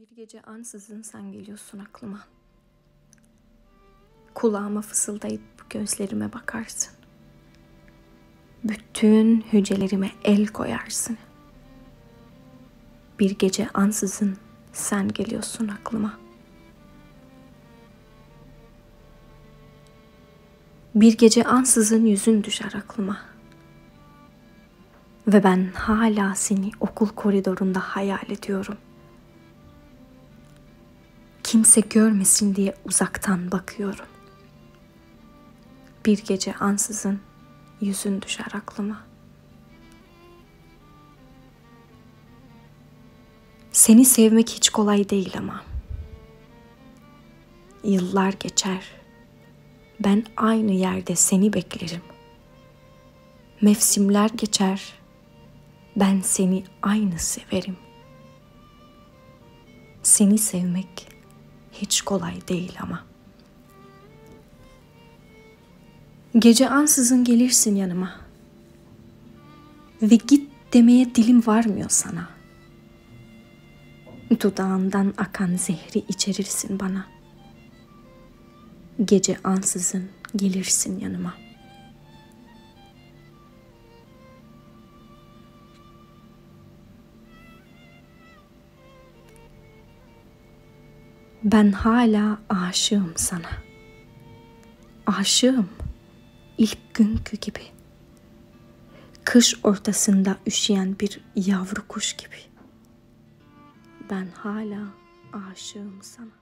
Bir gece ansızın sen geliyorsun aklıma. Kulağıma fısıldayıp gözlerime bakarsın. Bütün hücrelerime el koyarsın. Bir gece ansızın sen geliyorsun aklıma. Bir gece ansızın yüzün düşer aklıma. Ve ben hala seni okul koridorunda hayal ediyorum. Kimse görmesin diye uzaktan bakıyorum. Bir gece ansızın yüzün düşer aklıma. Seni sevmek hiç kolay değil ama. Yıllar geçer. Ben aynı yerde seni beklerim. Mevsimler geçer. Ben seni aynı severim. Seni sevmek hiç kolay değil ama. Gece ansızın gelirsin yanıma. Ve git demeye dilim varmıyor sana. Dudağından akan zehri içerirsin bana. Gece ansızın gelirsin yanıma. Ben hala aşığım sana. Aşığım ilk günkü gibi. Kış ortasında üşüyen bir yavru kuş gibi. Ben hala aşığım sana.